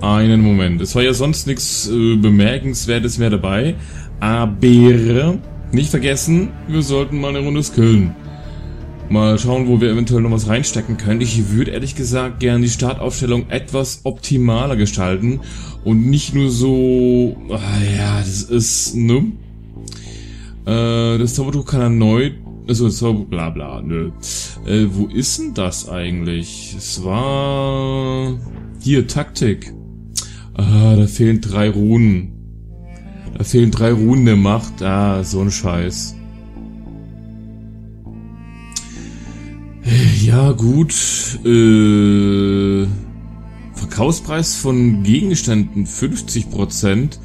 Einen Moment. Es war ja sonst nichts äh, Bemerkenswertes mehr dabei. Aber nicht vergessen, wir sollten mal eine Runde skillen. Mal schauen, wo wir eventuell noch was reinstecken können. Ich würde ehrlich gesagt gerne die Startaufstellung etwas optimaler gestalten und nicht nur so, ah ja, das ist, ne? Äh, das Zaubertuch kann erneut, also Zauber, bla bla, nö. Äh, wo ist denn das eigentlich? Es war, hier, Taktik. Ah, da fehlen drei Runen. Da fehlen drei Runen der Macht. Ah, so ein Scheiß. Ja, gut. Äh, Verkaufspreis von Gegenständen 50%.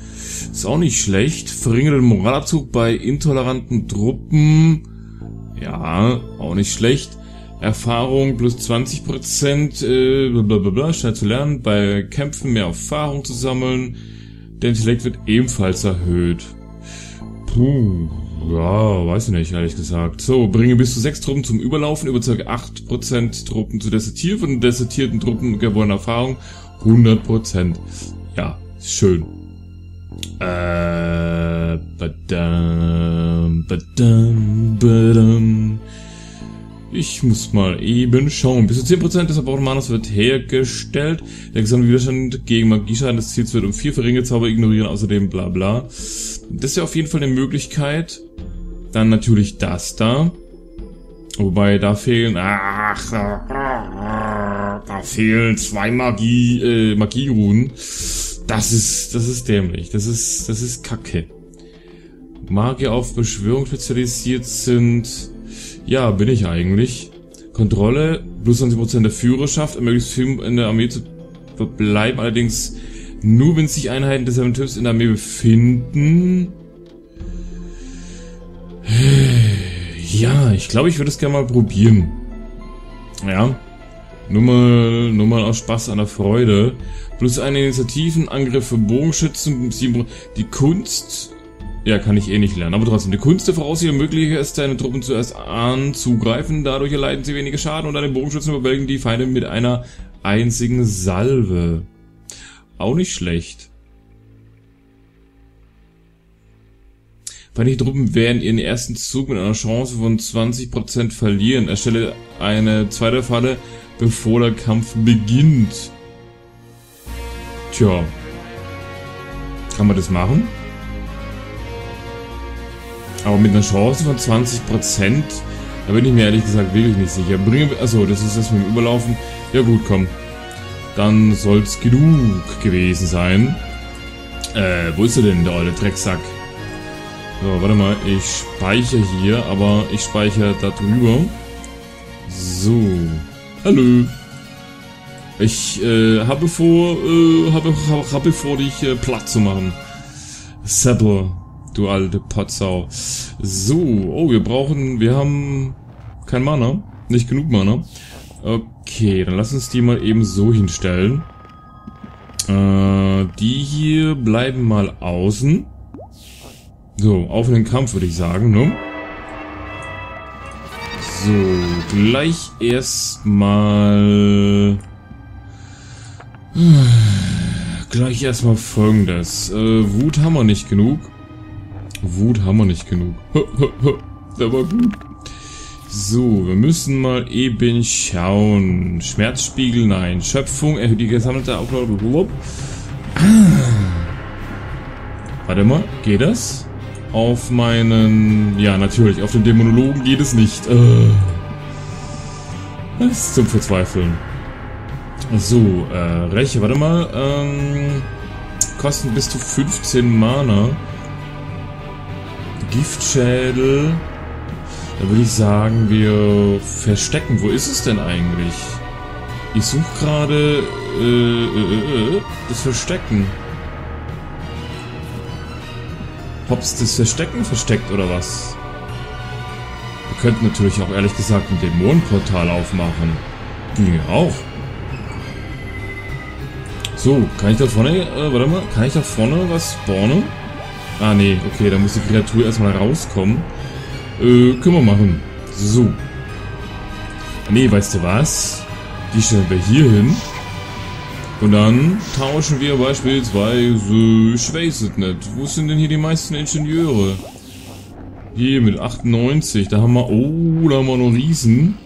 Ist auch nicht schlecht. Verringert den Moralabzug bei intoleranten Truppen. Ja, auch nicht schlecht. Erfahrung plus 20%, äh, blablabla, schnell zu lernen. Bei Kämpfen mehr Erfahrung zu sammeln. Der Intellekt wird ebenfalls erhöht. Puh. Ja, weiß ich nicht, ehrlich gesagt. So, bringe bis zu sechs Truppen zum Überlaufen, über ca. 8% Truppen zu desertieren, von desertierten Truppen gewonnene Erfahrung 100%. Ja, schön. Äh, badam, badam, badam. Ich muss mal eben schauen. Bis zu 10% des verbrauchten wird hergestellt. Der gesamte Widerstand gegen Magieschaden des Ziels wird um vier verringert. Zauber ignorieren, außerdem bla bla. Das ist ja auf jeden Fall eine Möglichkeit. Dann natürlich das da. Wobei, da fehlen... Ach, da fehlen zwei Magie, äh, Magieruhen. Das ist, das ist dämlich. Das ist, das ist kacke. Magier auf Beschwörung spezialisiert sind... Ja, bin ich eigentlich. Kontrolle, plus 20% der Führerschaft, ermöglicht Film in der Armee zu verbleiben, allerdings nur wenn sich Einheiten desselben Typs in der Armee befinden. Ja, ich glaube, ich würde es gerne mal probieren. Ja. Nur mal, nur mal aus Spaß an der Freude. Plus eine Initiativen, Angriff für Bogenschützen, die Kunst, ja, kann ich eh nicht lernen, aber trotzdem, die Kunst der Voraussicht ermöglicht es, deine Truppen zuerst anzugreifen, dadurch erleiden sie weniger Schaden und deine Bogenschützen überwältigen die Feinde mit einer einzigen Salve. Auch nicht schlecht. Feindliche Truppen werden ihren ersten Zug mit einer Chance von 20% verlieren. Erstelle eine zweite Falle, bevor der Kampf beginnt. Tja. Kann man das machen? Aber mit einer Chance von 20%, da bin ich mir ehrlich gesagt wirklich nicht sicher. Bringe, achso, das ist das mit dem Überlaufen. Ja gut, komm. Dann soll's genug gewesen sein. Äh, wo ist er denn, der alte Drecksack? So, warte mal, ich speichere hier, aber ich speichere da drüber. So. Hallo. Ich äh, habe vor, äh, habe, habe vor, dich äh, platt zu machen. Seppel, du alte Potsau. So, oh, wir brauchen, wir haben kein Mana, nicht genug Mana. Okay, dann lass uns die mal eben so hinstellen. Äh, die hier bleiben mal außen. So, auf in den Kampf würde ich sagen, ne? So, gleich erstmal... Gleich erstmal folgendes. Äh, Wut haben wir nicht genug. Wut haben wir nicht genug. Der war gut. So, wir müssen mal eben schauen. Schmerzspiegel, nein. Schöpfung, erhöht die gesammelte Auflage. Ah. Warte mal, geht das? Auf meinen... Ja, natürlich, auf den Dämonologen geht es nicht. Äh, das ist zum Verzweifeln. So, äh, Reche, warte mal. Ähm, kosten bis zu 15 Mana. Giftschädel. Da würde ich sagen, wir verstecken. Wo ist es denn eigentlich? Ich suche gerade äh, äh, äh, das Verstecken. Hops das Verstecken versteckt oder was? Wir könnten natürlich auch ehrlich gesagt ein Dämonenportal aufmachen. Ginge auch. So, kann ich da vorne, äh, warte mal, kann ich da vorne was spawnen? Ah, nee, okay, da muss die Kreatur erstmal rauskommen. Äh, können wir machen. So. Nee, weißt du was? Die stellen wir hier hin. Und dann tauschen wir beispielsweise, ich weiß es nicht, wo sind denn hier die meisten Ingenieure? Hier mit 98, da haben wir, oh, da haben wir noch Riesen.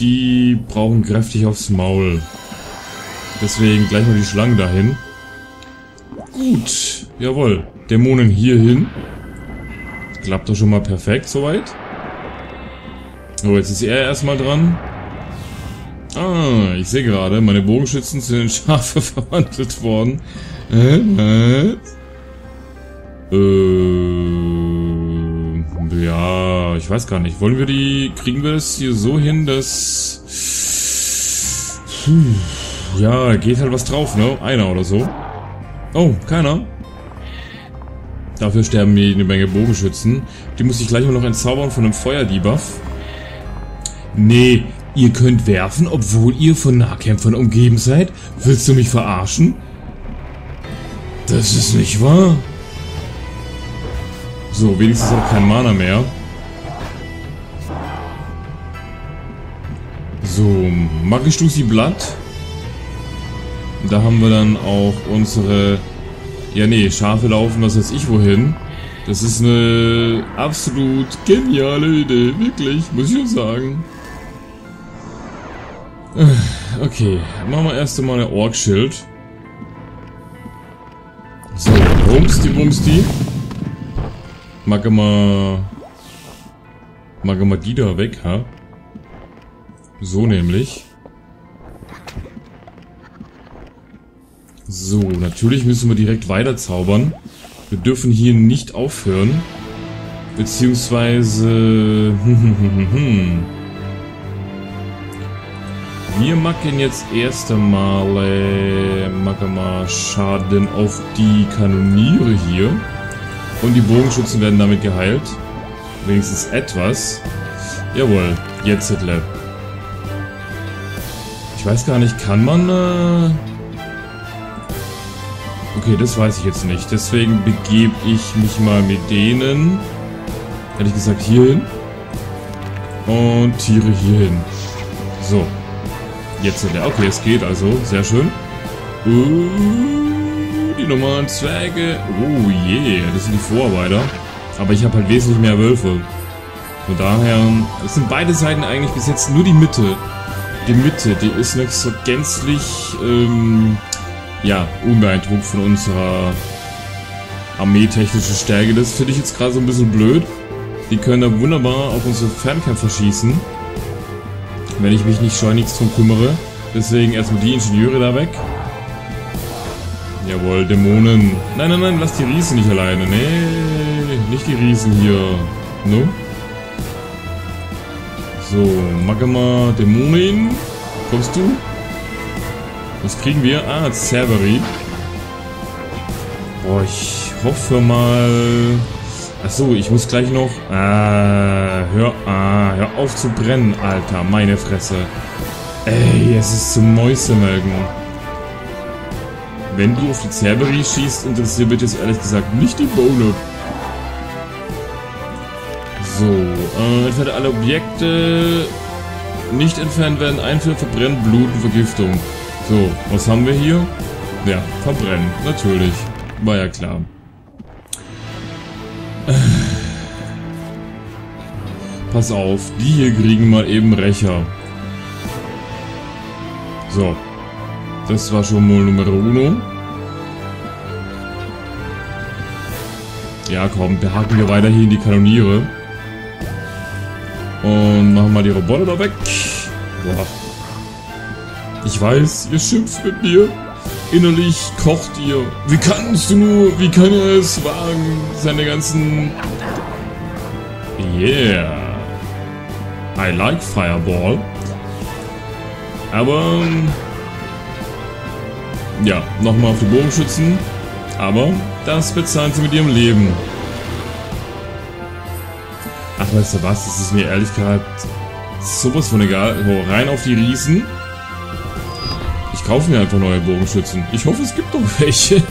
Die brauchen kräftig aufs Maul. Deswegen gleich mal die Schlangen dahin. Gut, jawohl. Dämonen hier hin. Klappt doch schon mal perfekt soweit. So, jetzt ist er erstmal dran. Ah, ich sehe gerade, meine Bogenschützen sind in Schafe verwandelt worden. Äh, äh, ja, ich weiß gar nicht. Wollen wir die, kriegen wir das hier so hin, dass... Puh, ja, geht halt was drauf, ne? Einer oder so. Oh, keiner. Dafür sterben mir eine Menge Bogenschützen. Die muss ich gleich mal noch entzaubern von einem Feuerdebuff. Nee, Ihr könnt werfen, obwohl ihr von Nahkämpfern umgeben seid? Willst du mich verarschen? Das ist nicht wahr. So, wenigstens auch kein Mana mehr. So, Magistusi Blatt. Da haben wir dann auch unsere... Ja, nee, Schafe laufen, was weiß ich wohin. Das ist eine absolut geniale Idee, wirklich, muss ich schon sagen. Okay, machen wir erst einmal ein Orkschild. So, Bumsti Bumsti. Mag mal... Mag mal die da weg, ha? So nämlich. So, natürlich müssen wir direkt weiter zaubern. Wir dürfen hier nicht aufhören. Beziehungsweise... Wir machen jetzt erst einmal äh, wir Schaden auf die Kanoniere hier. Und die Bogenschützen werden damit geheilt. Wenigstens etwas. Jawohl, jetzt Hitler. Ich weiß gar nicht, kann man... Äh okay, das weiß ich jetzt nicht. Deswegen begebe ich mich mal mit denen... Hätte ich gesagt, hier hin. Und Tiere hier hin. So. Jetzt sind der. Okay, es geht also. Sehr schön. Uh, die normalen Zwerge. Oh je, yeah, das sind die Vorarbeiter. Aber ich habe halt wesentlich mehr Wölfe. Von daher, es sind beide Seiten eigentlich bis jetzt nur die Mitte. Die Mitte, die ist nicht so gänzlich, ähm, ja, unbeeindruckt von unserer armeetechnischen Stärke. Das finde ich jetzt gerade so ein bisschen blöd. Die können da wunderbar auf unsere Fernkämpfer schießen wenn ich mich nicht schleunigst drum kümmere. Deswegen erstmal die Ingenieure da weg. Jawohl, Dämonen. Nein, nein, nein, lass die Riesen nicht alleine. Nee, nicht die Riesen hier. No? So, Magma Dämonen. Kommst du? Was kriegen wir? Ah, Cerberus. Boah, ich hoffe mal... Achso, ich muss gleich noch... Ah, hör, ah, hör auf zu brennen, Alter. Meine Fresse. Ey, es ist zum Mäusemelken. Wenn du auf die Cerberus schießt, interessiert mich jetzt ehrlich gesagt nicht die Bohne. So, äh, entferne alle Objekte. Nicht entfernt werden, einführen, verbrennen, bluten, Vergiftung. So, was haben wir hier? Ja, verbrennen, natürlich. War ja klar. Pass auf, die hier kriegen mal eben Rächer. So. Das war schon mal Nummer uno. Ja, komm, behaken wir weiterhin die Kanoniere. Und machen mal die Roboter da weg. Boah. Ich weiß, ihr schimpft mit mir. Innerlich kocht ihr. Wie kannst du nur, wie kann er es wagen, seine ganzen... Yeah. I like Fireball. Aber... Ja, nochmal auf die Bogenschützen. Aber das bezahlen sie mit ihrem Leben. Ach, weißt du was? Das ist mir ehrlich gesagt sowas von egal. So, rein auf die Riesen kaufe mir einfach neue Bogenschützen. Ich hoffe, es gibt noch welche.